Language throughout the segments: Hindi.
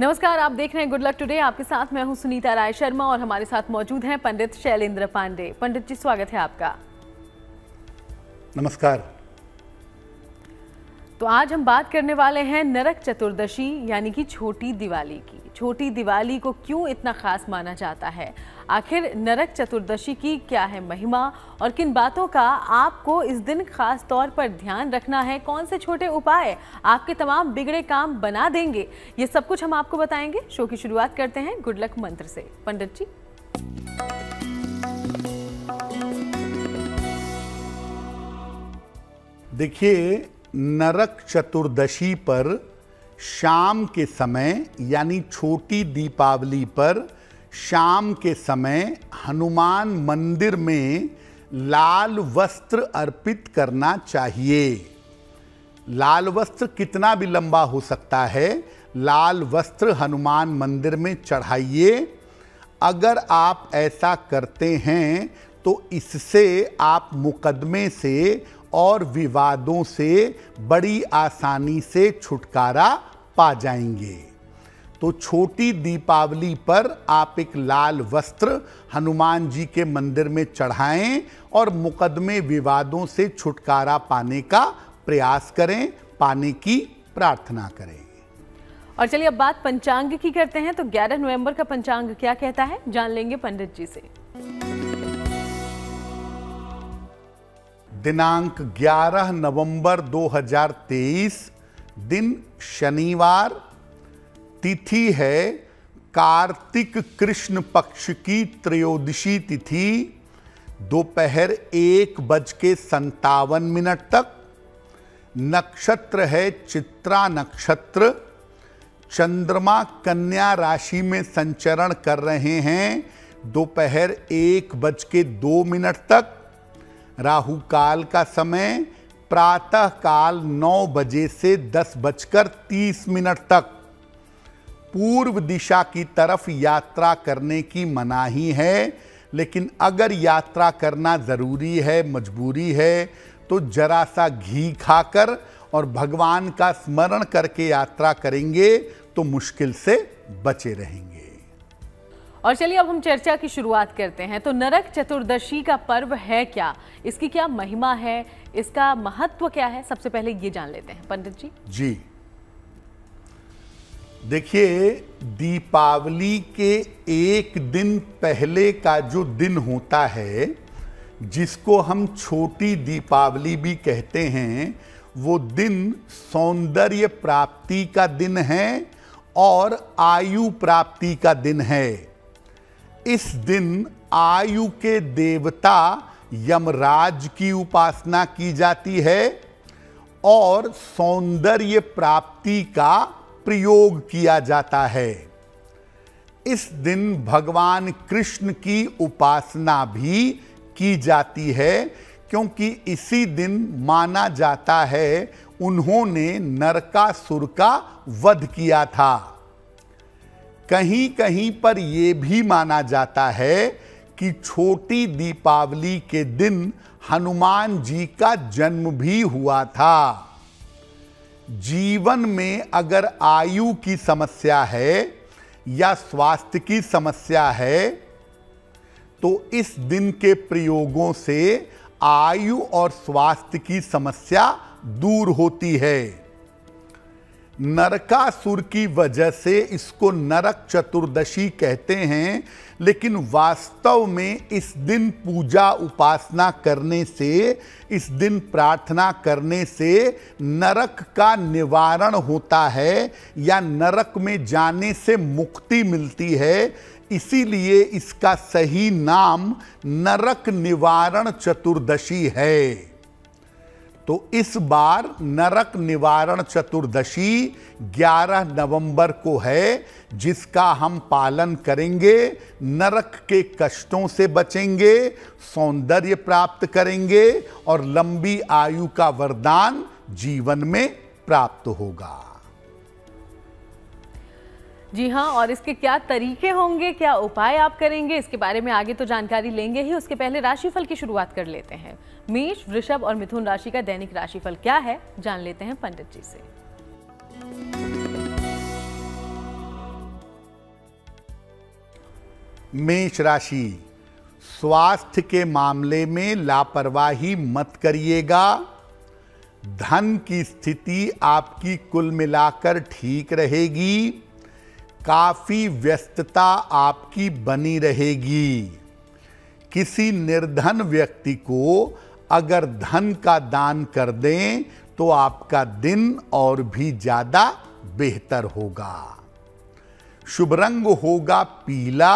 नमस्कार, आप देख रहे हैं गुड लक टुडे आपके साथ मैं हूँ सुनीता राय शर्मा और हमारे साथ मौजूद हैं पंडित शैलेंद्र पांडे। पंडित जी, स्वागत है आपका। नमस्कार। तो आज हम बात करने वाले हैं नरक चतुर्दशी, यानी कि छोटी दिवाली की। छोटी दिवाली को क्यों इतना खास माना जाता है? आखिर नरक चतुर्दशी की क्या है महिमा? और किन बातों का आपको इस दिन खास तौर पर ध्यान रखना है? कौन से छोटे उपाय आपके तमाम बिगड़े काम बना देंगे? ये सब कुछ हम आपको बताएँगे। शो की शुरुआत करते हैं गुड लक मंत्र से। पंडित जी। देखिए नरक चतुर्दशी पर, शाम के समय, यानी छोटी दीपावली पर, शाम के समय हनुमान मंदिर में लाल वस्त्र अर्पित करना चाहिए। लाल वस्त्र कितना भी लंबा हो सकता है, लाल वस्त्र हनुमान मंदिर में चढ़ाइए। अगर आप ऐसा करते हैं तो इससे आप मुकदमे से और विवादों से बड़ी आसानी से छुटकारा पा जाएँगे। तो छोटी दीपावली पर आप एक लाल वस्त्र हनुमान जी के मंदिर में चढ़ाएँ और मुकदमे विवादों से छुटकारा पाने का प्रयास करें, पाने की प्रार्थना करें। और चलिए अब बात पंचांग की करते हैं। तो 11 नवंबर का पंचांग क्या कहता है? जान लेंगे पंडित जी से। दिनांक 11 नवंबर 2023 दिन शनिवार, तिथि है कार्तिक कृष्ण पक्ष की त्रयोदशी तिथि, दोपहर एक बज के संतावन मिनट तक। नक्षत्र है चित्रा नक्षत्र। चंद्रमा कन्या राशि में संचरण कर रहे हैं, दोपहर एक बज के दो मिनट तक। राहु काल का समय प्रातः काल नौ बजे से दस बजकर तीस मिनट तक। पूर्व दिशा की तरफ़ यात्रा करने की मनाही है, लेकिन अगर यात्रा करना ज़रूरी है, मजबूरी है तो जरा सा घी खाकर और भगवान का स्मरण करके यात्रा करेंगे तो मुश्किल से बचे रहेंगे। और चलिए अब हम चर्चा की शुरुआत करते हैं। तो नरक चतुर्दशी का पर्व है क्या? इसकी क्या महिमा है? इसका महत्व क्या है? सबसे पहले ये जान लेते हैं। पंडित जी। जी। देखिए, दीपावली के एक दिन पहले का जो दिन होता है, जिसको हम छोटी दीपावली भी कहते हैं, वो दिन सौंदर्य प्राप्ति का दिन है और आयु प्राप्ति का दिन है। इस दिन आयु के देवता यमराज की उपासना की जाती है और सौंदर्य प्राप्ति का प्रयोग किया जाता है। इस दिन भगवान कृष्ण की उपासना भी की जाती है, क्योंकि इसी दिन माना जाता है, उन्होंने नरकासुर का वध किया था। कहीं कहीं पर यह भी माना जाता है कि छोटी दीपावली के दिन हनुमान जी का जन्म भी हुआ था। जीवन में अगर आयु की समस्या है या स्वास्थ्य की समस्या है तो इस दिन के प्रयोगों से आयु और स्वास्थ्य की समस्या दूर होती है। नरकासुर की वजह से इसको नरक चतुर्दशी कहते हैं, लेकिन वास्तव में इस दिन पूजा उपासना करने से, इस दिन प्रार्थना करने से नरक का निवारण होता है या नरक में जाने से मुक्ति मिलती है। इसीलिए इसका सही नाम नरक निवारण चतुर्दशी है। तो इस बार नरक निवारण चतुर्दशी 11 नवंबर को है, जिसका हम पालन करेंगे, नरक के कष्टों से बचेंगे, सौंदर्य प्राप्त करेंगे और लंबी आयु का वरदान जीवन में प्राप्त होगा। जी हाँ और इसके क्या तरीके होंगे, क्या उपाय आप करेंगे, इसके बारे में आगे तो जानकारी लेंगे ही। उसके पहले राशिफल की शुरुआत कर लेते हैं। मेष, वृषभ और मिथुन राशि का दैनिक राशिफल क्या है, जान लेते हैं पंडित जी से। मेष राशि, स्वास्थ्य के मामले में लापरवाही मत करिएगा। धन की स्थिति आपकी कुल मिलाकर ठीक रहेगी। काफ़ी व्यस्तता आपकी बनी रहेगी। किसी निर्धन व्यक्ति को अगर धन का दान कर दें तो आपका दिन और भी ज़्यादा बेहतर होगा। शुभ रंग होगा पीला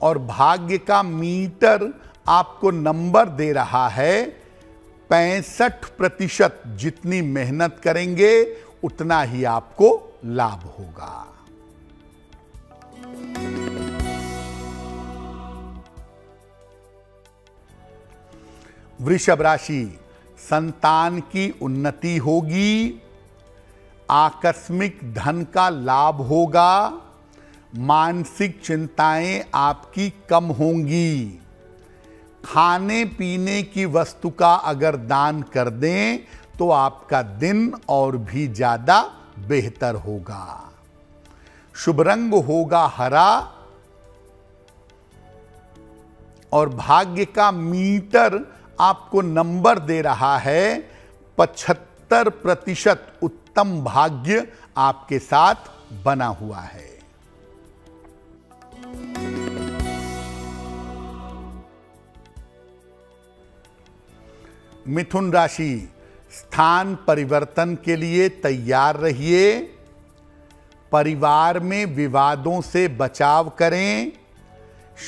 और भाग्य का मीटर आपको नंबर दे रहा है। पैंसठ प्रतिशत जितनी मेहनत करेंगे उतना ही आपको लाभ होगा। वृषभ राशि, संतान की उन्नति होगी, आकस्मिक धन का लाभ होगा, मानसिक चिंताएँ आपकी कम होंगी। खाने पीने की वस्तु का अगर दान कर दें तो आपका दिन और भी ज़्यादा बेहतर होगा। शुभ रंग होगा हरा और भाग्य का मीटर आपको नंबर दे रहा है। पचहत्तर प्रतिशत उत्तम भाग्य आपके साथ बना हुआ है। मिथुन राशि स्थान परिवर्तन के लिए तैयार रहिए। परिवार में विवादों से बचाव करें।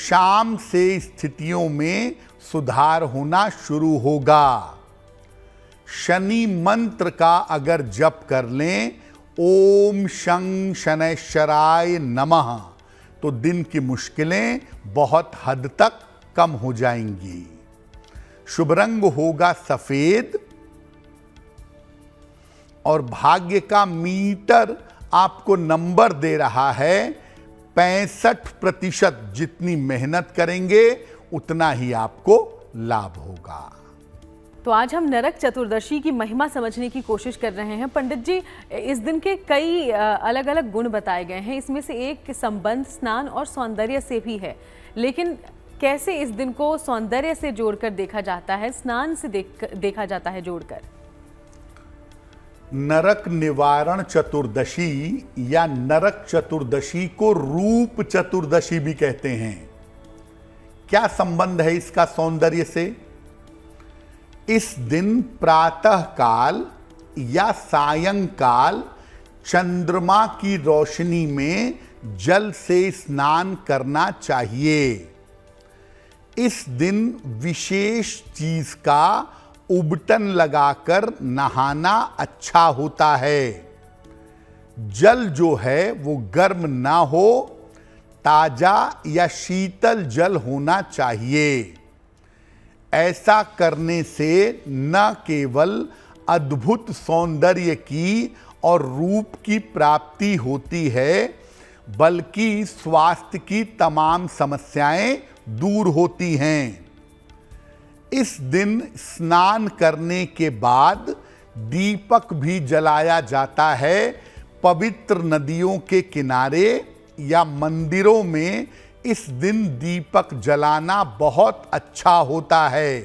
शाम से स्थितियों में सुधार होना शुरू होगा। शनि मंत्र का अगर जप कर लें, ओम शं शनैश्वराय नमः तो दिन की मुश्किलें बहुत हद तक कम हो जाएँगी। शुभ रंग होगा सफ़ेद और भाग्य का मीटर आपको नंबर दे रहा है, पैंसठ प्रतिशत जितनी मेहनत करेंगे, उतना ही आपको लाभ होगा। तो आज हम नरक चतुर्दशी की महिमा समझने की कोशिश कर रहे हैं। पंडित जी, इस दिन के कई अलग अलग गुण बताए गए हैं। इसमें से एक संबंध, स्नान और सौंदर्य से भी है। लेकिन कैसे इस दिन को सौंदर्य से जोड़कर देखा जाता है, स्नान से देख, देखा जाता है जोड़कर? नरक निवारण चतुर्दशी या नरक चतुर्दशी को रूप चतुर्दशी भी कहते हैं। क्या संबंध है इसका सौंदर्य से? इस दिन प्रातः काल या सायंकाल चंद्रमा की रोशनी में जल से स्नान करना चाहिए। इस दिन विशेष चीज़ का उबटन लगाकर नहाना अच्छा होता है। जल जो है, वो गर्म ना हो, ताज़ा या शीतल जल होना चाहिए। ऐसा करने से न केवल अद्भुत सौंदर्य की और रूप की प्राप्ति होती है, बल्कि स्वास्थ्य की तमाम समस्याएँ दूर होती हैं। इस दिन स्नान करने के बाद दीपक भी जलाया जाता है पवित्र नदियों के किनारे या मंदिरों में इस दिन दीपक जलाना बहुत अच्छा होता है।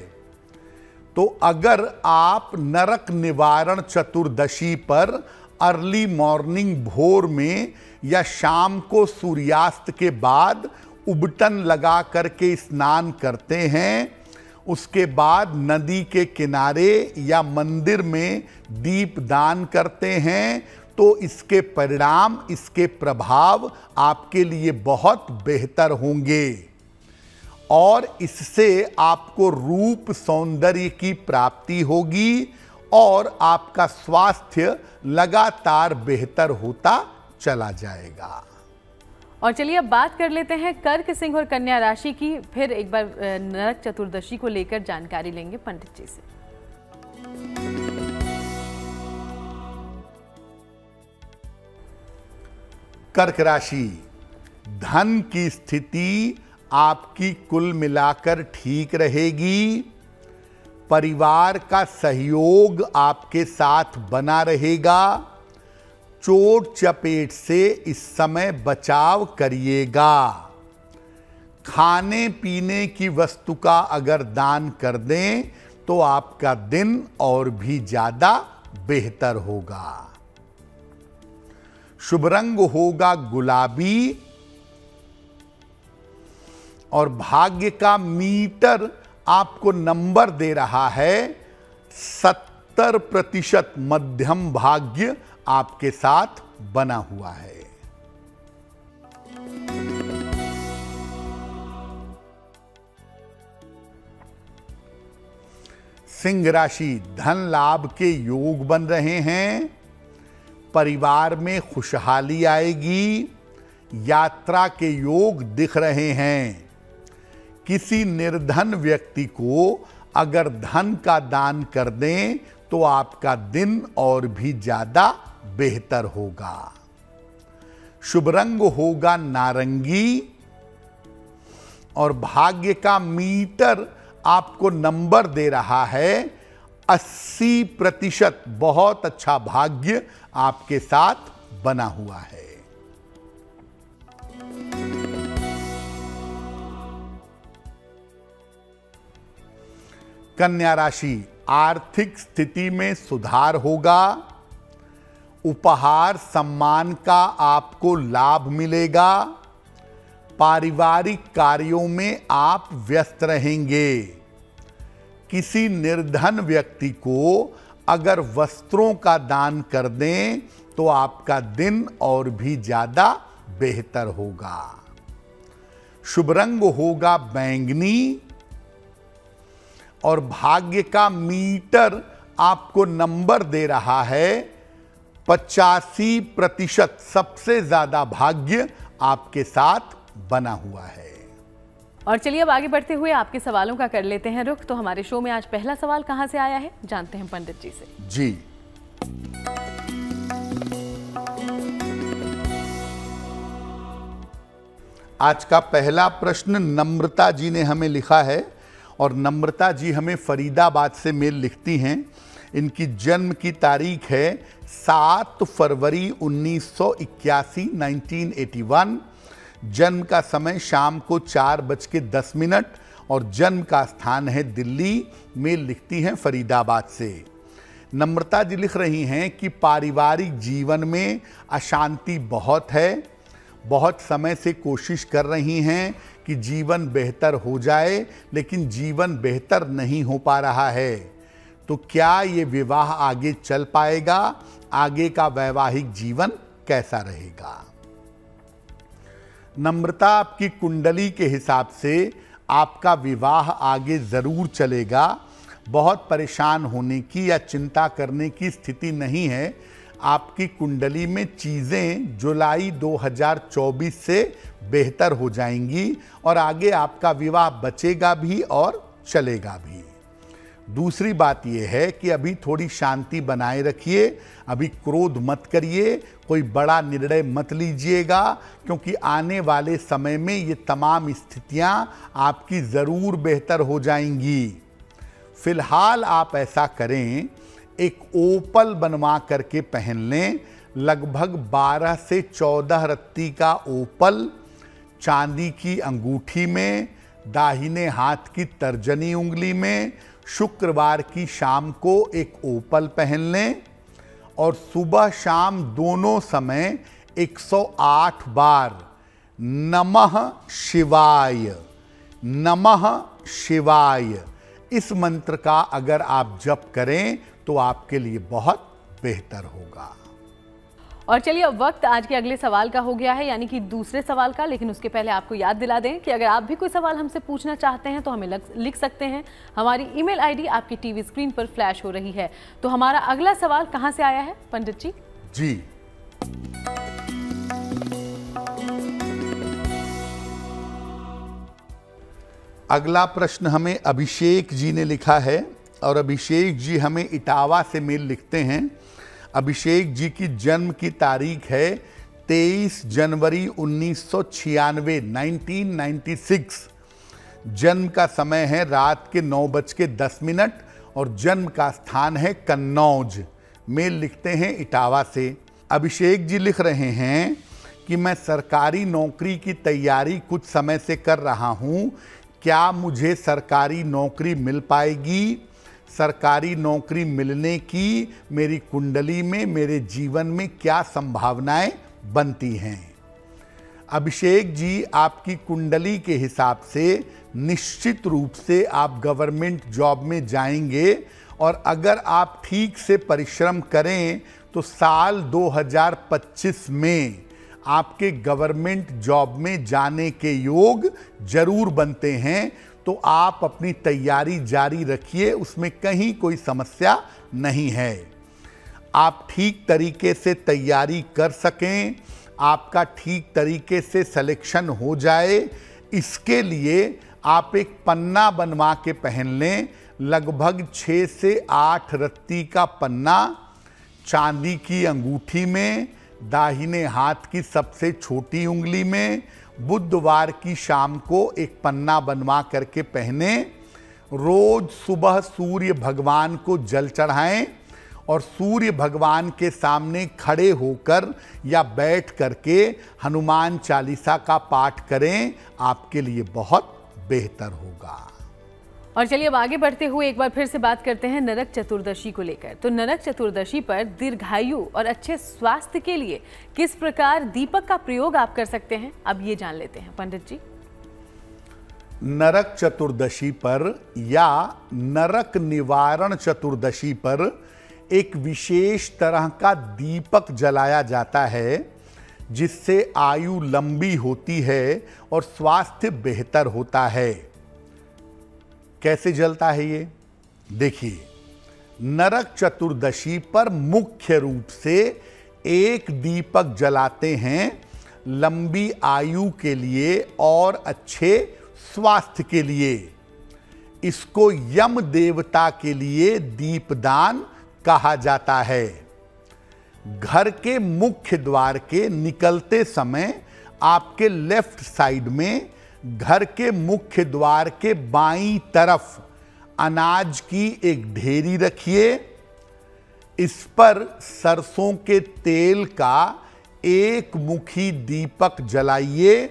तो अगर आप नरक निवारण चतुर्दशी पर अर्ली मॉर्निंग भोर में या शाम को सूर्यास्त के बाद उबटन लगा करके स्नान करते हैं उसके बाद नदी के किनारे या मंदिर में दीप दान करते हैं तो इसके परिणाम, इसके प्रभाव आपके लिए बहुत बेहतर होंगे। और इससे आपको रूप सौंदर्य की प्राप्ति होगी और आपका स्वास्थ्य लगातार बेहतर होता चला जाएगा। और चलिए अब बात कर लेते हैं कर्क सिंह और कन्या राशि की। फिर एक बार नरक चतुर्दशी को लेकर जानकारी लेंगे पंडित जी से। कर्क राशि, धन की स्थिति आपकी कुल मिलाकर ठीक रहेगी। परिवार का सहयोग आपके साथ बना रहेगा। चोट चपेट से इस समय बचाव करिएगा। खाने पीने की वस्तु का अगर दान कर दें तो आपका दिन और भी ज़्यादा बेहतर होगा। शुभ रंग होगा गुलाबी और भाग्य का मीटर आपको नंबर दे रहा है। सत्तर प्रतिशत मध्यम भाग्य आपके साथ बना हुआ है। सिंह राशि धन लाभ के योग बन रहे हैं। परिवार में खुशहाली आएगी। यात्रा के योग दिख रहे हैं। किसी निर्धन व्यक्ति को अगर धन का दान कर दें तो आपका दिन और भी ज़्यादा बेहतर होगा। शुभ रंग होगा नारंगी और भाग्य का मीटर आपको नंबर दे रहा है। 80 प्रतिशत बहुत अच्छा भाग्य आपके साथ बना हुआ है। कन्या राशि आर्थिक स्थिति में सुधार होगा। उपहार सम्मान का आपको लाभ मिलेगा। पारिवारिक कार्यों में आप व्यस्त रहेंगे। किसी निर्धन व्यक्ति को अगर वस्त्रों का दान कर दें तो आपका दिन और भी ज़्यादा बेहतर होगा। शुभ रंग होगा बैंगनी और भाग्य का मीटर आपको नंबर दे रहा है। पचासी प्रतिशत सबसे ज़्यादा भाग्य आपके साथ बना हुआ है। और चलिए अब आगे बढ़ते हुए आपके सवालों का कर लेते हैं रुख। तो हमारे शो में आज पहला सवाल कहाँ से आया है? जानते हैं पंडित जी से। जी। आज का पहला प्रश्न नम्रता जी ने हमें लिखा है और नम्रता जी हमें फरीदाबाद से मेल लिखती हैं। इनकी जन्म की तारीख है सात फरवरी 1981 1981 जन्म का समय शाम को चार बज के दस मिनट और जन्म का स्थान है दिल्ली। मेल लिखती हैं फरीदाबाद से। नम्रता जी लिख रही हैं कि पारिवारिक जीवन में अशांति बहुत है। बहुत समय से कोशिश कर रही हैं कि जीवन बेहतर हो जाए, लेकिन जीवन बेहतर नहीं हो पा रहा है। तो क्या ये विवाह आगे चल पाएगा? आगे का वैवाहिक जीवन कैसा रहेगा? नम्रता आपकी कुंडली के हिसाब से आपका विवाह आगे ज़रूर चलेगा। बहुत परेशान होने की या चिंता करने की स्थिति नहीं है। आपकी कुंडली में चीज़ें जुलाई 2024 से बेहतर हो जाएँगी और आगे आपका विवाह बचेगा भी और चलेगा भी। दूसरी बात यह है कि अभी थोड़ी शांति बनाए रखिए, अभी क्रोध मत करिए, कोई बड़ा निर्णय मत लीजिएगा, क्योंकि आने वाले समय में ये तमाम स्थितियाँ आपकी ज़रूर बेहतर हो जाएँगी। फ़िलहाल आप ऐसा करें, एक ओपल बनवा करके पहन लें, लगभग 12 से 14 रत्ती का ओपल, चांदी की अंगूठी में, दाहिने हाथ की तर्जनी उंगली में शुक्रवार की शाम को एक ओपल पहन लें और सुबह शाम दोनों समय 108 बार नमः शिवाय नमः शिवाय। इस मंत्र का अगर आप जप करें तो आपके लिए बहुत बेहतर होगा। और चलिए अब वक्त आज के अगले सवाल का हो गया है यानी कि दूसरे सवाल का लेकिन उसके पहले आपको याद दिला दें कि अगर आप भी कोई सवाल हमसे पूछना चाहते हैं तो हमें लग, लिख सकते हैं। हमारी ईमेल आईडी आपकी टीवी स्क्रीन पर फ्लैश हो रही है। तो हमारा अगला सवाल कहाँ से आया है पंडित जी? जी। अगला प्रश्न हमें अभिषेक जी ने लिखा है और अभिषेक जी हमें इटावा से मेल लिखते हैं। अभिषेक जी की जन्म की तारीख है 23 जनवरी उन्नीस सौ छियानवे जन्म का समय है रात के नौ बज के दस मिनट और जन्म का स्थान है कन्नौज। मेल लिखते हैं इटावा से। अभिषेक जी लिख रहे हैं कि मैं सरकारी नौकरी की तैयारी कुछ समय से कर रहा हूँ। क्या मुझे सरकारी नौकरी मिल पाएगी? सरकारी नौकरी मिलने की मेरी कुंडली में, मेरे जीवन में क्या संभावनाएँ बनती हैं? अभिषेक जी, आपकी कुंडली के हिसाब से निश्चित रूप से आप गवर्नमेंट जॉब में जाएँगे और अगर आप ठीक से परिश्रम करें तो साल 2025 में आपके गवर्नमेंट जॉब में जाने के योग ज़रूर बनते हैं। तो आप अपनी तैयारी जारी रखिए, उसमें कहीं कोई समस्या नहीं है। आप ठीक तरीके से तैयारी कर सकें, आपका ठीक तरीके से सिलेक्शन हो जाए, इसके लिए आप एक पन्ना बनवा के पहन लें। लगभग छः से आठ रत्ती का पन्ना, चांदी की अंगूठी में, दाहिने हाथ की सबसे छोटी उंगली में बुधवार की शाम को एक पन्ना बनवा करके पहने, रोज सुबह सूर्य भगवान को जल चढ़ाएँ और सूर्य भगवान के सामने खड़े होकर या बैठ करके हनुमान चालीसा का पाठ करें, आपके लिए बहुत बेहतर होगा। और चलिए अब आगे बढ़ते हुए एक बार फिर से बात करते हैं नरक चतुर्दशी को लेकर। तो नरक चतुर्दशी पर दीर्घायु और अच्छे स्वास्थ्य के लिए किस प्रकार दीपक का प्रयोग आप कर सकते हैं? अब ये जान लेते हैं। पंडित जी। नरक चतुर्दशी पर या नरक निवारण चतुर्दशी पर एक विशेष तरह का दीपक जलाया जाता है, जिससे आयु लंबी होती है और स्वास्थ्य बेहतर होता है। कैसे जलता है ये? देखिए, नरक चतुर्दशी पर मुख्य रूप से एक दीपक जलाते हैं लंबी आयु के लिए और अच्छे स्वास्थ्य के लिए। इसको यम देवता के लिए दीपदान कहा जाता है। घर के मुख्य द्वार के निकलते समय आपके लेफ़्ट साइड में घर के मुख्य द्वार के बाईं तरफ़ अनाज की एक ढेरी रखिए। इस पर सरसों के तेल का एक मुखी दीपक जलाइए।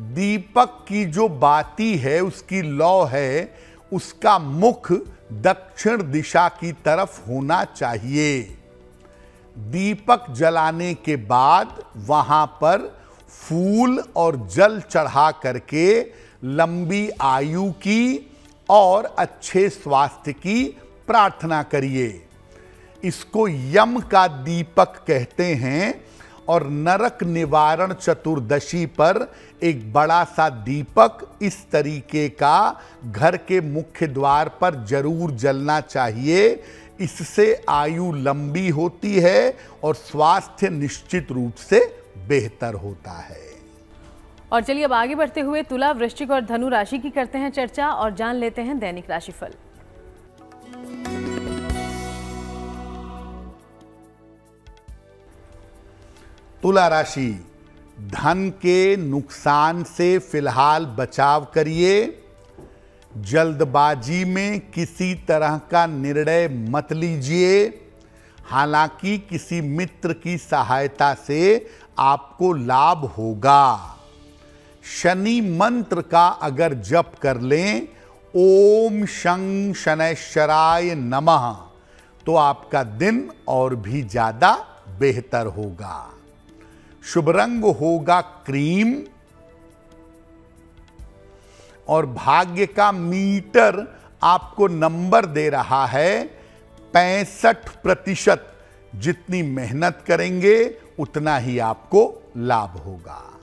दीपक की जो बाती है, उसकी लौ है, उसका मुख दक्षिण दिशा की तरफ़ होना चाहिए। दीपक जलाने के बाद वहाँ पर फूल और जल चढ़ा करके लंबी आयु की और अच्छे स्वास्थ्य की प्रार्थना करिए। इसको यम का दीपक कहते हैं और नरक निवारण चतुर्दशी पर एक बड़ा सा दीपक इस तरीके का घर के मुख्य द्वार पर ज़रूर जलना चाहिए। इससे आयु लंबी होती है और स्वास्थ्य निश्चित रूप से बेहतर होता है। और चलिए अब आगे बढ़ते हुए तुला वृश्चिक और धनु राशि की करते हैं चर्चा और जान लेते हैं दैनिक राशिफल। तुला राशि धन के नुकसान से फ़िलहाल बचाव करिए। जल्दबाजी में किसी तरह का निर्णय मत लीजिए। हालाँकि किसी मित्र की सहायता से आपको लाभ होगा। शनि मंत्र का अगर जप कर लें, ओम शं शनैश्वराय नमः तो आपका दिन और भी ज़्यादा बेहतर होगा। शुभ रंग होगा क्रीम और भाग्य का मीटर आपको नंबर दे रहा है पैंसठ प्रतिशत जितनी मेहनत करेंगे, उतना ही आपको लाभ होगा।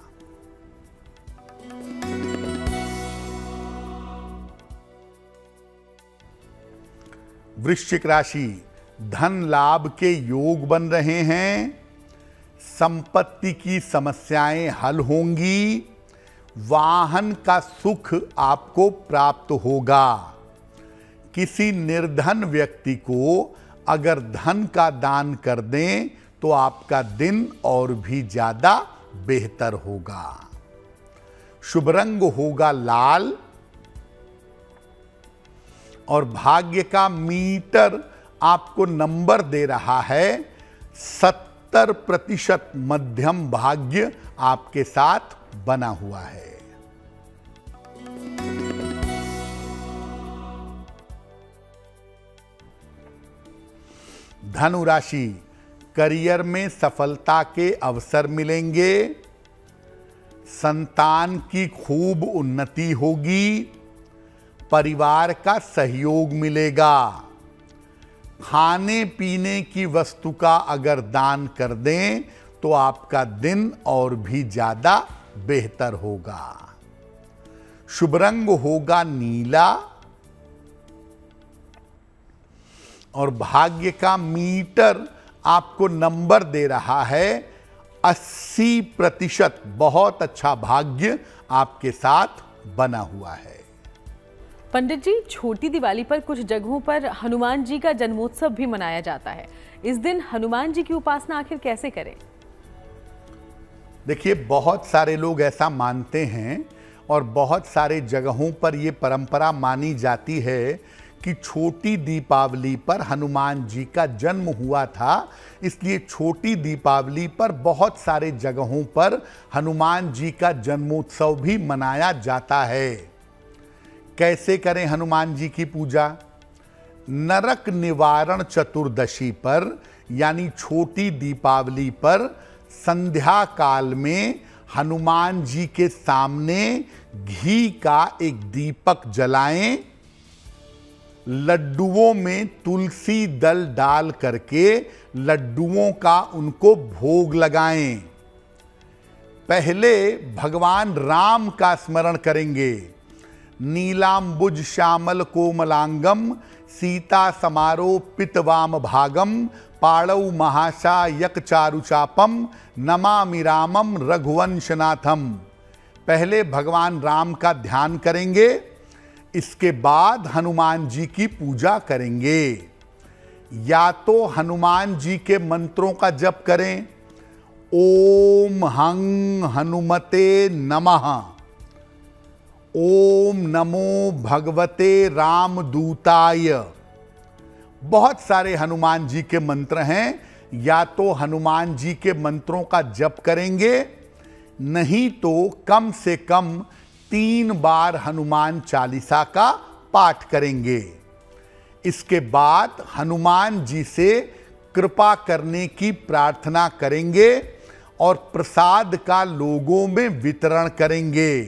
वृश्चिक राशि, धन लाभ के योग बन रहे हैं। संपत्ति की समस्याएँ हल होंगी। वाहन का सुख आपको प्राप्त होगा। किसी निर्धन व्यक्ति को अगर धन का दान कर दें तो आपका दिन और भी ज़्यादा बेहतर होगा। शुभ रंग होगा लाल और भाग्य का मीटर आपको नंबर दे रहा है। सत्तर प्रतिशत मध्यम भाग्य आपके साथ बना हुआ है। धनु राशि करियर में सफलता के अवसर मिलेंगे। संतान की खूब उन्नति होगी। परिवार का सहयोग मिलेगा। खाने पीने की वस्तु का अगर दान कर दें तो आपका दिन और भी ज़्यादा बेहतर होगा। शुभ रंग होगा नीला और भाग्य का मीटर आपको नंबर दे रहा है 80 प्रतिशत। बहुत अच्छा भाग्य आपके साथ बना हुआ है। पंडित जी छोटी दिवाली पर कुछ जगहों पर हनुमान जी का जन्मोत्सव भी मनाया जाता है। इस दिन हनुमान जी की उपासना आखिर कैसे करें? देखिए बहुत सारे लोग ऐसा मानते हैं और बहुत सारे जगहों पर यह परंपरा मानी जाती है कि छोटी दीपावली पर हनुमान जी का जन्म हुआ था, इसलिए छोटी दीपावली पर बहुत सारे जगहों पर हनुमान जी का जन्मोत्सव भी मनाया जाता है। कैसे करें हनुमान जी की पूजा? नरक निवारण चतुर्दशी पर, यानी छोटी दीपावली पर संध्या काल में हनुमान जी के सामने घी का एक दीपक जलाएँ लड्डुओं में तुलसी दल डाल करके लड्डुओं का उनको भोग लगाएँ। पहले भगवान राम का स्मरण करेंगे। नीलाम्बुज श्यामल कोमलांगम, सीता समारोह पितवाम भागम पाड़ऊ महाशा यक चारुचापम नमामि रामम रघुवंशनाथम। पहले भगवान राम का ध्यान करेंगे। इसके बाद हनुमान जी की पूजा करेंगे। या तो हनुमान जी के मंत्रों का जप करें। ओम हंग हनुमते नमः। ओम नमो भगवते रामदूताय। बहुत सारे हनुमान जी के मंत्र हैं। या तो हनुमान जी के मंत्रों का जप करेंगे। नहीं तो कम से कम तीन बार हनुमान चालीसा का पाठ करेंगे। इसके बाद हनुमान जी से कृपा करने की प्रार्थना करेंगे और प्रसाद का लोगों में वितरण करेंगे।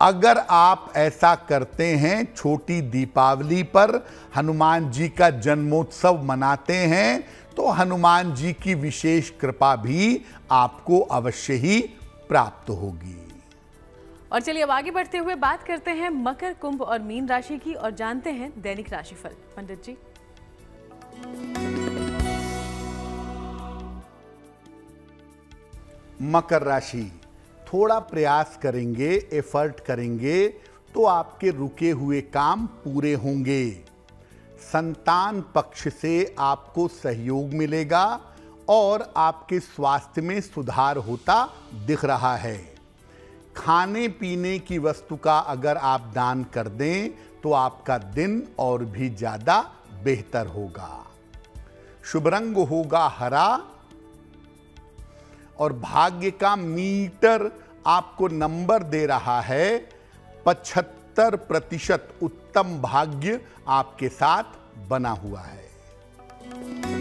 अगर आप ऐसा करते हैं, छोटी दीपावली पर हनुमान जी का जन्मोत्सव मनाते हैं तो हनुमान जी की विशेष कृपा भी आपको अवश्य ही प्राप्त होगी। और चलिए अब आगे बढ़ते हुए बात करते हैं मकर कुंभ और मीन राशि की और जानते हैं दैनिक राशिफल। पंडित जी। मकर राशि, थोड़ा प्रयास करेंगे एफर्ट करेंगे तो आपके रुके हुए काम पूरे होंगे। संतान पक्ष से आपको सहयोग मिलेगा और आपके स्वास्थ्य में सुधार होता दिख रहा है। खाने पीने की वस्तु का अगर आप दान कर दें तो आपका दिन और भी ज़्यादा बेहतर होगा। शुभ रंग होगा हरा और भाग्य का मीटर आपको नंबर दे रहा है। पचहत्तर प्रतिशत उत्तम भाग्य आपके साथ बना हुआ है।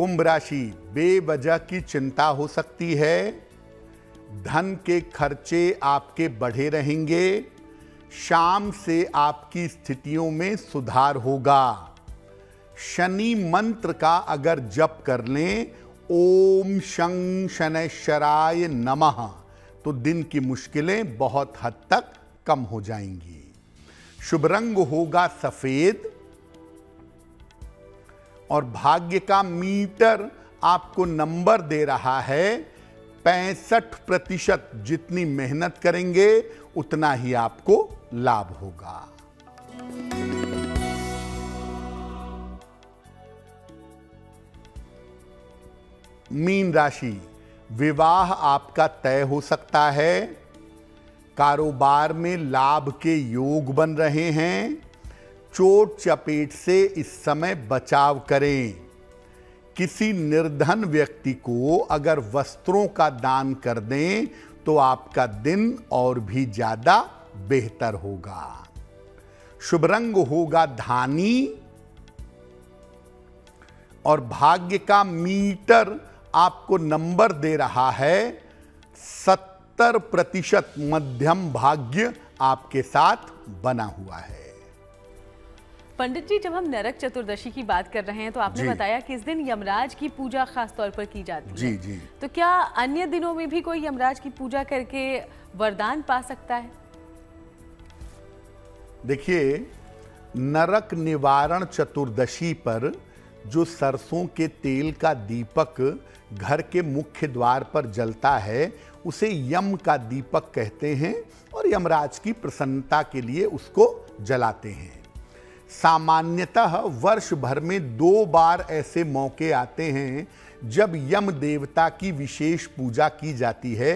कुंभ राशि बेवजह की चिंता हो सकती है। धन के खर्चे आपके बढ़े रहेंगे। शाम से आपकी स्थितियों में सुधार होगा। शनि मंत्र का अगर जप कर लें, ओम शं शनैश्वराय नमः तो दिन की मुश्किलें बहुत हद तक कम हो जाएँगी। शुभ रंग होगा सफ़ेद और भाग्य का मीटर आपको नंबर दे रहा है, पैंसठ प्रतिशत जितनी मेहनत करेंगे, उतना ही आपको लाभ होगा। मीन राशि, विवाह आपका तय हो सकता है। कारोबार में लाभ के योग बन रहे हैं। चोट चपेट से इस समय बचाव करें। किसी निर्धन व्यक्ति को अगर वस्त्रों का दान कर दें तो आपका दिन और भी ज़्यादा बेहतर होगा। शुभ रंग होगा धानी और भाग्य का मीटर आपको नंबर दे रहा है। सत्तर प्रतिशत मध्यम भाग्य आपके साथ बना हुआ है। पंडित जी जब हम नरक चतुर्दशी की बात कर रहे हैं तो आपने बताया कि इस दिन यमराज की पूजा खास तौर पर की जाती जी, है। जी जी। तो क्या अन्य दिनों में भी कोई यमराज की पूजा करके वरदान पा सकता है? देखिए नरक निवारण चतुर्दशी पर जो सरसों के तेल का दीपक घर के मुख्य द्वार पर जलता है उसे यम का दीपक कहते हैं और यमराज की प्रसन्नता के लिए उसको जलाते हैं। सामान्यतः वर्ष भर में दो बार ऐसे मौके आते हैं जब यम देवता की विशेष पूजा की जाती है।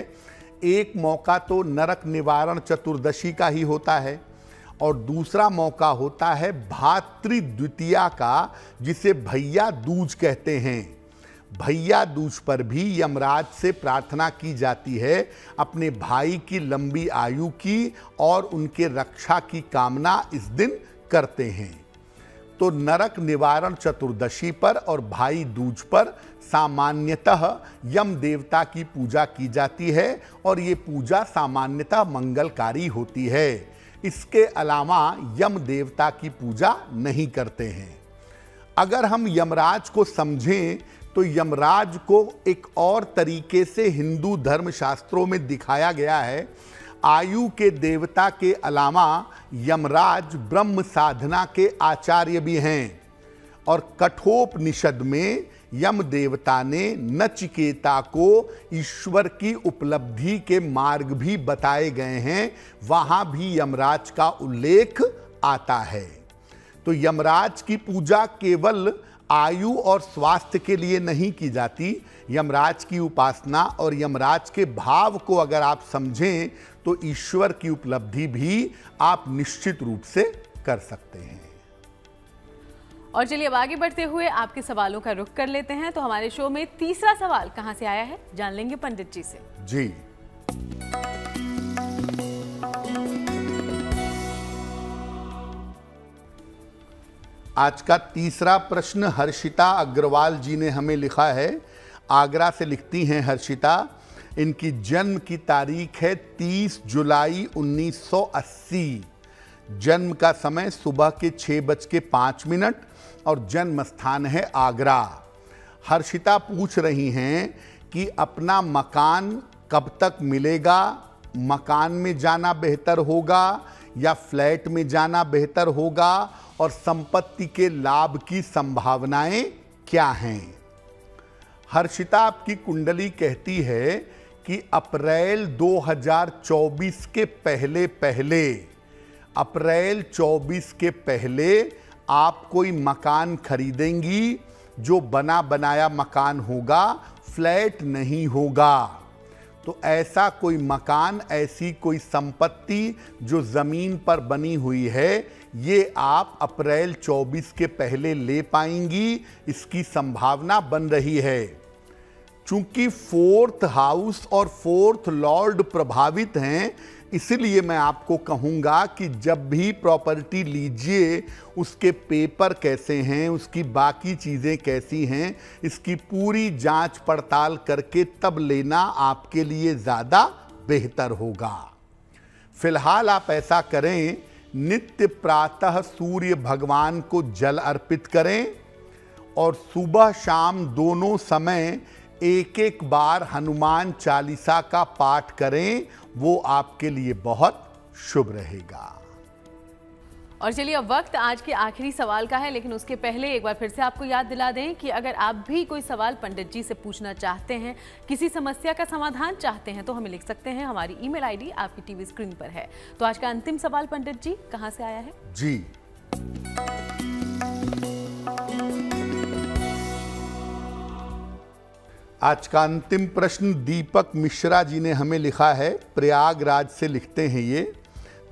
एक मौका तो नरक निवारण चतुर्दशी का ही होता है और दूसरा मौका होता है भातृ द्वितीया का, जिसे भैया दूज कहते हैं। भैया दूज पर भी यमराज से प्रार्थना की जाती है अपने भाई की लंबी आयु की और उनके रक्षा की कामना इस दिन करते हैं। तो नरक निवारण चतुर्दशी पर और भाई दूज पर सामान्यतः यम देवता की पूजा की जाती है और ये पूजा सामान्यतः मंगलकारी होती है। इसके अलावा यम देवता की पूजा नहीं करते हैं। अगर हम यमराज को समझें तो यमराज को एक और तरीके से हिंदू धर्म शास्त्रों में दिखाया गया है आयु के देवता के अलावा यमराज ब्रह्म साधना के आचार्य भी हैं। और कठोपनिषद में यम देवता ने नचिकेता को ईश्वर की उपलब्धि के मार्ग भी बताए गए हैं। वहाँ भी यमराज का उल्लेख आता है। तो यमराज की पूजा केवल आयु और स्वास्थ्य के लिए नहीं की जाती। यमराज की उपासना और यमराज के भाव को अगर आप समझें तो ईश्वर की उपलब्धि भी आप निश्चित रूप से कर सकते हैं। और चलिए अब आगे बढ़ते हुए आपके सवालों का रुख कर लेते हैं। तो हमारे शो में तीसरा सवाल कहाँ से आया है? जान लेंगे पंडित जी से। जी। आज का तीसरा प्रश्न हर्षिता अग्रवाल जी ने हमें लिखा है। आगरा से लिखती हैं हर्षिता। इनकी जन्म की तारीख है 30 जुलाई 1980 जन्म का समय सुबह के छः बज के पाँच मिनट और जन्म स्थान है आगरा। हर्षिता पूछ रही हैं कि अपना मकान कब तक मिलेगा? मकान में जाना बेहतर होगा या फ्लैट में जाना बेहतर होगा? और संपत्ति के लाभ की संभावनाएँ क्या हैं? हर्षिता आपकी कुंडली कहती है कि अप्रैल 2024 के पहले पहले, अप्रैल 24 के पहले आप कोई मकान खरीदेंगी जो बना बनाया मकान होगा, फ्लैट नहीं होगा। तो ऐसा कोई मकान, ऐसी कोई संपत्ति जो ज़मीन पर बनी हुई है, ये आप अप्रैल 24 के पहले ले पाएँगी, इसकी संभावना बन रही है। चूँकि फोर्थ हाउस और फोर्थ लॉर्ड प्रभावित हैं, इसलिए मैं आपको कहूँगा कि जब भी प्रॉपर्टी लीजिए, उसके पेपर कैसे हैं, उसकी बाकी चीज़ें कैसी हैं, इसकी पूरी जाँच पड़ताल करके तब लेना आपके लिए ज़्यादा बेहतर होगा। फ़िलहाल आप ऐसा करें, नित्य प्रातः सूर्य भगवान को जल अर्पित करें और सुबह शाम दोनों समय एक एक बार हनुमान चालीसा का पाठ करें वो आपके लिए बहुत शुभ रहेगा। और चलिए अब वक्त आज के आखिरी सवाल का है लेकिन उसके पहले एक बार फिर से आपको याद दिला दें कि अगर आप भी कोई सवाल पंडित जी से पूछना चाहते हैं किसी समस्या का समाधान चाहते हैं तो हमें लिख सकते हैं। हमारी ईमेल आईडी आपकी टीवी स्क्रीन पर है। तो आज का अंतिम सवाल पंडित जी कहाँ से आया है? जी। आज का अंतिम प्रश्न दीपक मिश्रा जी ने हमें लिखा है। प्रयागराज से लिखते हैं ये।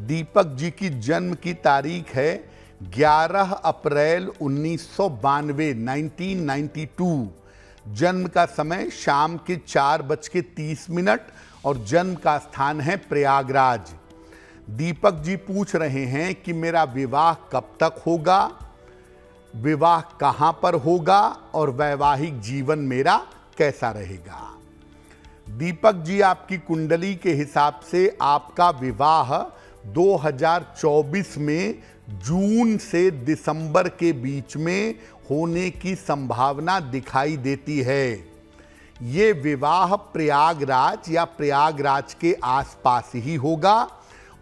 दीपक जी की जन्म की तारीख है 11 अप्रैल उन्नीस 1992 जन्म का समय शाम के चार बज के तीस मिनट और जन्म का स्थान है प्रयागराज। दीपक जी पूछ रहे हैं कि मेरा विवाह कब तक होगा, विवाह कहाँ पर होगा और वैवाहिक जीवन मेरा कैसा रहेगा? दीपक जी, आपकी कुंडली के हिसाब से आपका विवाह 2024 में जून से दिसंबर के बीच में होने की संभावना दिखाई देती है। ये विवाह प्रयागराज या प्रयागराज के आसपास ही होगा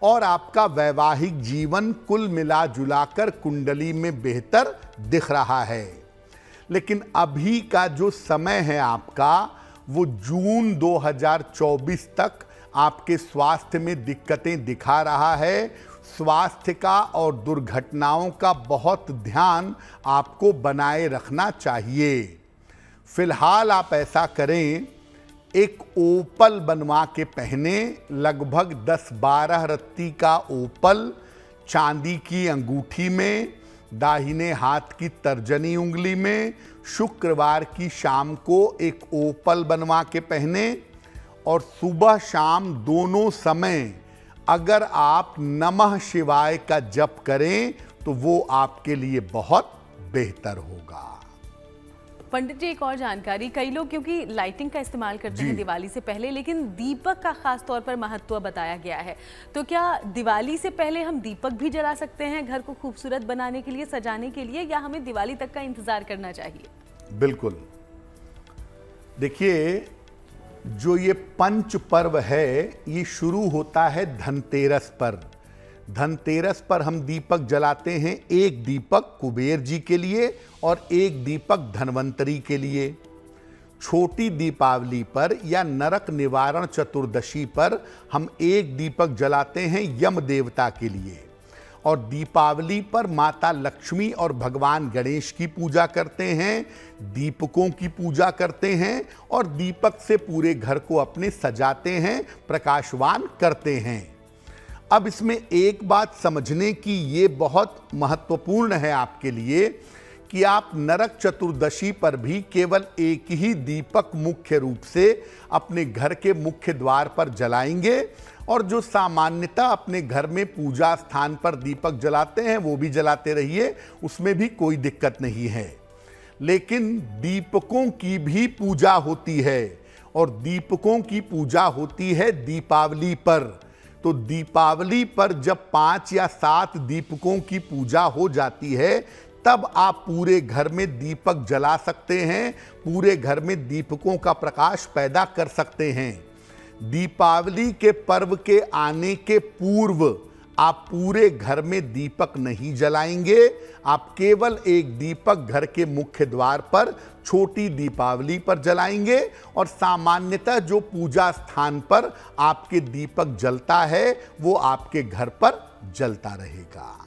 और आपका वैवाहिक जीवन कुल मिला जुलाकर कुंडली में बेहतर दिख रहा है। लेकिन अभी का जो समय है आपका, वो जून 2024 तक आपके स्वास्थ्य में दिक्कतें दिखा रहा है। स्वास्थ्य का और दुर्घटनाओं का बहुत ध्यान आपको बनाए रखना चाहिए। फ़िलहाल आप ऐसा करें, एक ओपल बनवा के पहने, लगभग 10-12 रत्ती का ओपल, चांदी की अंगूठी में दाहिने हाथ की तर्जनी उंगली में शुक्रवार की शाम को एक ओपल बनवा के पहने और सुबह शाम दोनों समय अगर आप नमः शिवाय का जप करें तो वो आपके लिए बहुत बेहतर होगा। पंडित जी एक और जानकारी कई लोग क्योंकि लाइटिंग का इस्तेमाल करते हैं दिवाली से पहले लेकिन दीपक का खास तौर पर महत्व बताया गया है। तो क्या दिवाली से पहले हम दीपक भी जला सकते हैं घर को खूबसूरत बनाने के लिए सजाने के लिए या हमें दिवाली तक का इंतज़ार करना चाहिए? बिल्कुल। देखिए जो ये पंच पर्व है ये शुरू होता है धनतेरस पर। धनतेरस पर हम दीपक जलाते हैं एक दीपक कुबेर जी के लिए और एक दीपक धनवंतरी के लिए। छोटी दीपावली पर या नरक निवारण चतुर्दशी पर हम एक दीपक जलाते हैं यम देवता के लिए। और दीपावली पर माता लक्ष्मी और भगवान गणेश की पूजा करते हैं, दीपकों की पूजा करते हैं और दीपक से पूरे घर को अपने सजाते हैं, प्रकाशवान करते हैं। अब इसमें एक बात समझने की ये बहुत महत्वपूर्ण है आपके लिए कि आप नरक चतुर्दशी पर भी केवल एक ही दीपक मुख्य रूप से अपने घर के मुख्य द्वार पर जलाएँगे और जो सामान्यता अपने घर में पूजा स्थान पर दीपक जलाते हैं, वो भी जलाते रहिए, उसमें भी कोई दिक्कत नहीं है। लेकिन दीपकों की भी पूजा होती है और दीपकों की पूजा होती है दीपावली पर। तो दीपावली पर जब पाँच या सात दीपकों की पूजा हो जाती है, तब आप पूरे घर में दीपक जला सकते हैं, पूरे घर में दीपकों का प्रकाश पैदा कर सकते हैं। दीपावली के पर्व के आने के पूर्व आप पूरे घर में दीपक नहीं जलाएँगे। आप केवल एक दीपक घर के मुख्य द्वार पर, छोटी दीपावली पर जलाएँगे और सामान्यतः जो पूजा स्थान पर आपके दीपक जलता है, वो आपके घर पर जलता रहेगा।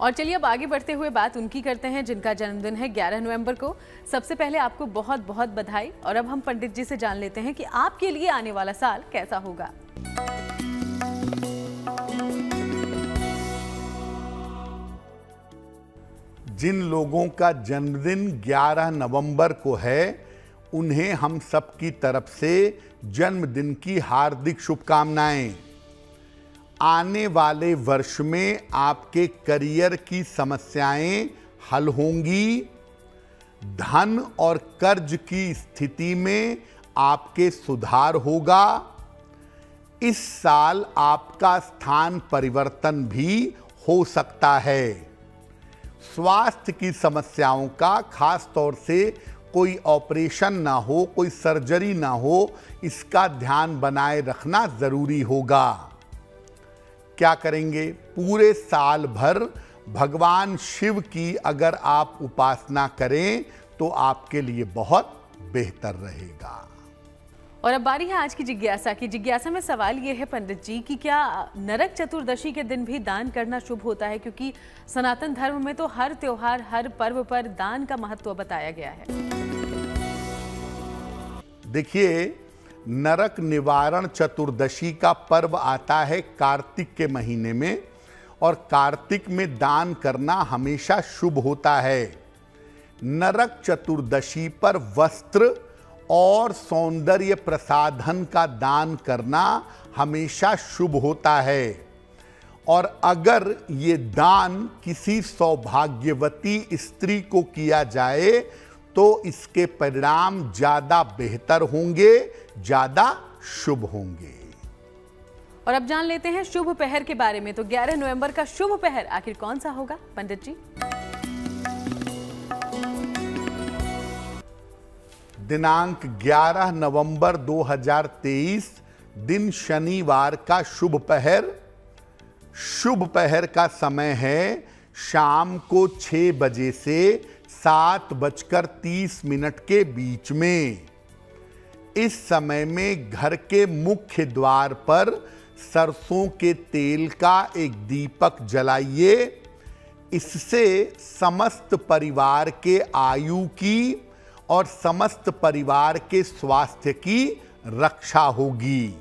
और चलिए अब आगे बढ़ते हुए बात उनकी करते हैं, जिनका जन्मदिन है 11 नवंबर को। सबसे पहले आपको बहुत बहुत बधाई और अब हम पंडित जी से जान लेते हैं कि आपके लिए आने वाला साल कैसा होगा। जिन लोगों का जन्मदिन 11 नवंबर को है, उन्हें हम सबकी तरफ़ से जन्मदिन की हार्दिक शुभकामनाएँ। आने वाले वर्ष में आपके करियर की समस्याएँ हल होंगी। धन और कर्ज की स्थिति में आपके सुधार होगा। इस साल आपका स्थान परिवर्तन भी हो सकता है। स्वास्थ्य की समस्याओं का खास तौर से कोई ऑपरेशन ना हो, कोई सर्जरी ना हो, इसका ध्यान बनाए रखना ज़रूरी होगा। क्या करेंगे? पूरे साल भर भगवान शिव की अगर आप उपासना करें तो आपके लिए बहुत बेहतर रहेगा। और अब बारी है आज की जिज्ञासा की। जिज्ञासा में सवाल ये है, पंडित जी, कि क्या नरक चतुर्दशी के दिन भी दान करना शुभ होता है? क्योंकि सनातन धर्म में तो हर त्योहार, हर पर्व पर दान का महत्व बताया गया है। देखिए, नरक निवारण चतुर्दशी का पर्व आता है कार्तिक के महीने में, और कार्तिक में दान करना हमेशा शुभ होता है। नरक चतुर्दशी पर वस्त्र और सौंदर्य प्रसाधन का दान करना हमेशा शुभ होता है। और अगर ये दान किसी सौभाग्यवती स्त्री को किया जाए तो इसके परिणाम ज़्यादा बेहतर होंगे, ज़्यादा शुभ होंगे। और अब जान लेते हैं शुभ पहर के बारे में। तो 11 नवंबर का शुभ पहर, आखिर कौन सा होगा? पंडित जी। दिनांक 11 नवंबर 2023 दिन शनिवार का शुभ पहर। शुभ पहर का समय है शाम को छह बजे से सात बजकर तीस मिनट के बीच में। इस समय में घर के मुख्य द्वार पर सरसों के तेल का एक दीपक जलाइए। इससे समस्त परिवार के आयु की और समस्त परिवार के स्वास्थ्य की रक्षा होगी।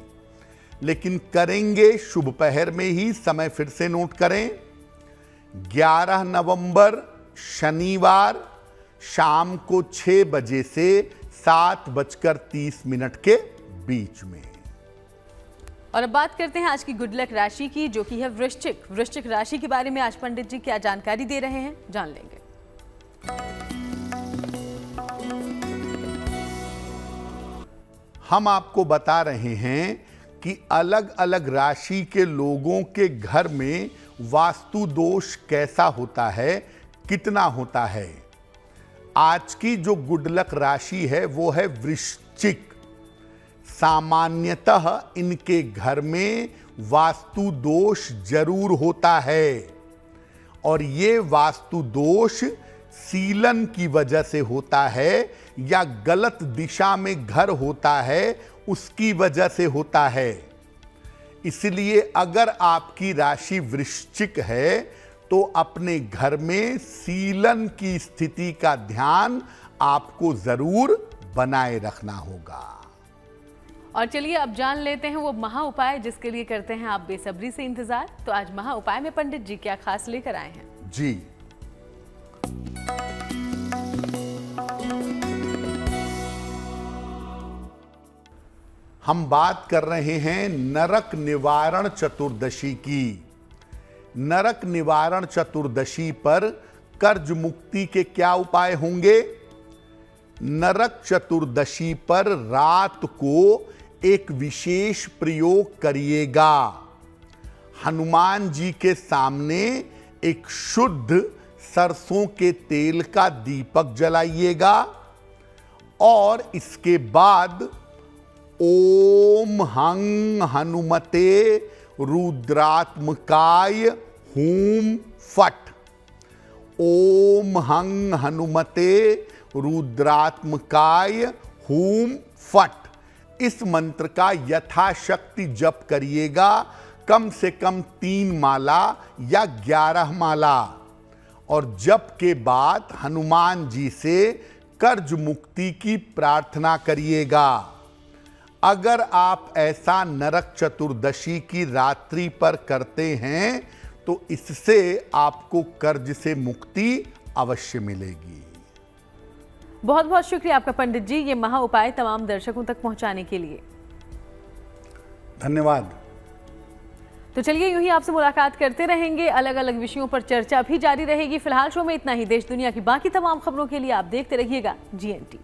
लेकिन करेंगे शुभ पहर में ही समय फिर से नोट करें। 11 नवंबर, शनिवार, शाम को 6 बजे से सात बजकर तीस मिनट के बीच में। और अब बात करते हैं आज की गुड लक राशि की, जो कि है वृश्चिक। वृश्चिक राशि के बारे में आज पंडित जी क्या जानकारी दे रहे हैं, जान लेंगे। हम आपको बता रहे हैं कि अलग अलग राशि के लोगों के घर में वास्तु दोष कैसा होता है, कितना होता है। आज की जो गुडलक राशि है, वो है वृश्चिक। सामान्यतः इनके घर में वास्तु दोष ज़रूर होता है। और ये वास्तु दोष सीलन की वजह से होता है या गलत दिशा में घर होता है उसकी वजह से होता है। इसलिए अगर आपकी राशि वृश्चिक है तो अपने घर में सीलन की स्थिति का ध्यान आपको ज़रूर बनाए रखना होगा। और चलिए अब जान लेते हैं वो महा उपाय जिसके लिए करते हैं आप बेसब्री से इंतज़ार। तो आज महा उपाय में पंडित जी क्या खास लेकर आए हैं? जी। हम बात कर रहे हैं नरक निवारण चतुर्दशी की। नरक निवारण चतुर्दशी पर कर्ज मुक्ति के क्या उपाय होंगे? नरक चतुर्दशी पर रात को एक विशेष प्रयोग करिएगा। हनुमान जी के सामने एक शुद्ध सरसों के तेल का दीपक जलाइएगा और इसके बाद ओम हंग हनुमते रुद्रात्मकाय हूम फट। ओम हंग हनुमते रुद्रात्मकाय हूम फट। इस मंत्र का यथाशक्ति जप करिएगा। कम से कम तीन माला या ग्यारह माला। और जप के बाद हनुमान जी से कर्ज मुक्ति की प्रार्थना करिएगा। अगर आप ऐसा नरक चतुर्दशी की रात्रि पर करते हैं तो इससे आपको कर्ज से मुक्ति अवश्य मिलेगी। बहुत बहुत शुक्रिया आपका पंडित जी ये महा उपाय तमाम दर्शकों तक पहुँचाने के लिए। धन्यवाद। तो चलिए यूँ ही आपसे मुलाकात करते रहेंगे। अलग अलग विषयों पर चर्चा भी जारी रहेगी। फ़िलहाल शो में इतना ही। देश दुनिया की बाकी तमाम खबरों के लिए आप देखते रहिएगा जीएनटी